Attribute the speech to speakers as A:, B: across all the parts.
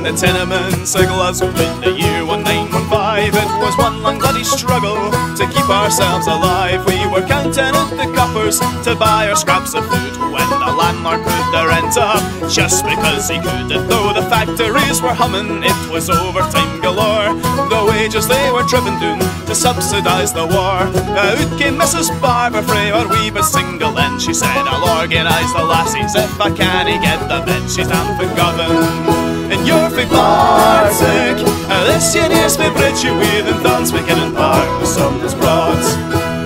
A: in the tenements of Glasgow in the year 1915. It was one long bloody struggle to keep ourselves alive. We were counting out the coppers to buy our scraps of food when the landlord put the rent up just because he could. And Though the factories were humming, it was overtime galore. The wages they were driven down to subsidise the war. Out came Mrs. Barbour Frey, our wee but single, and she said, I'll organise the lassies if I can't get them in. She's down for Govan in your big Partick. This year nears me bridge you with and dance beginning park. The sun is broad,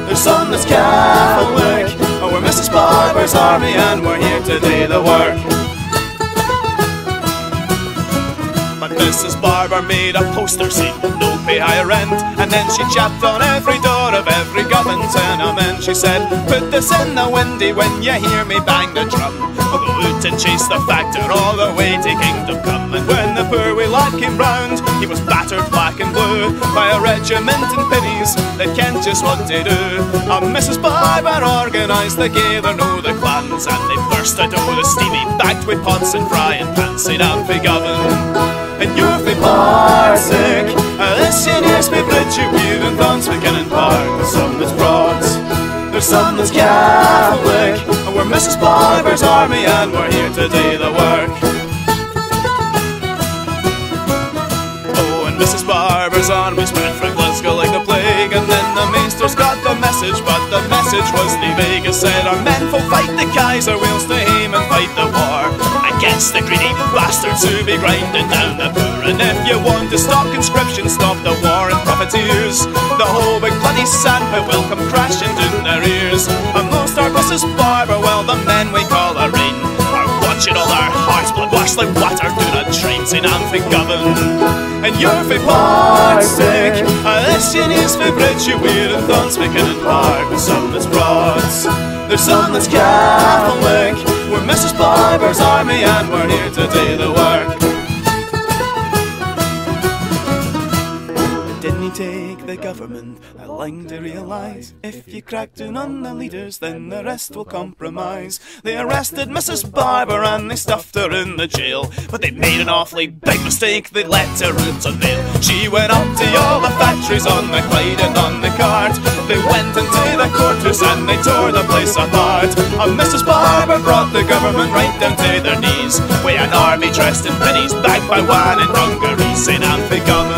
A: the sun is Catholic. Oh, we're Mrs. Barbour's army and we're here to do the work. Mrs. Barbour made a poster saying no pay higher rent. And then she chapped on every door of every government tenement She said, put this in the windy when you hear me bang the drum. I'll go out and chase the factor all the way to Kingdom Come. And when the poor wee lad came round He was battered black and blue By a regiment in pennies that Kent just what to do. And Mrs. Barbour organised the gather know the clans And they burst out of the steamy backed with pots and frying pans. They'd have be beginning park. The sun is broad, there's some that's Catholic. And we're Mrs. Barbour's army and we're here to do the work. Oh, and Mrs. Barbour's army spread from Glasgow like the plague. And then the maesters got the message But the message was the Vegas said Our men will fight the Kaiser, we'll stay home and fight the war. Against the greedy bastards who be grinding down the poor. And if you want to stop conscription, stop the war and profiteers. The whole bloody sandpit will come crashing down their ears. And most our Mrs. Barbour, well the men we call her in Are watching all our hearts blood wash like water through the trains in Amphigovern And you're fi Partick, this year is fi bridge you weir and thons beginning park The sun is broad, there's sun is Catholic We're Mrs. Barbour's army and we're here to do the work the government a line to realise If you crack down on the leaders then the rest will compromise. They arrested Mrs. Barbour and they stuffed her in the jail. But they made an awfully big mistake, they let her out on bail. She went up to all the factories on the Clyde and on the cart. They went into the courthouse and they tore the place apart. And Mrs. Barbour brought the government right down to their knees. With an army dressed in pennies backed by wine and dungarees in Amphigovern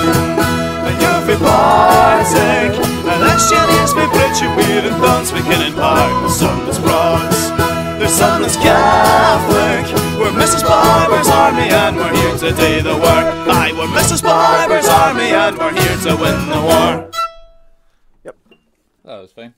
A: We're Mrs. Barbour's army and we're here to do the work Aye, we're Mrs. Barbour's army and we're here to win the war Yep.
B: That was fine.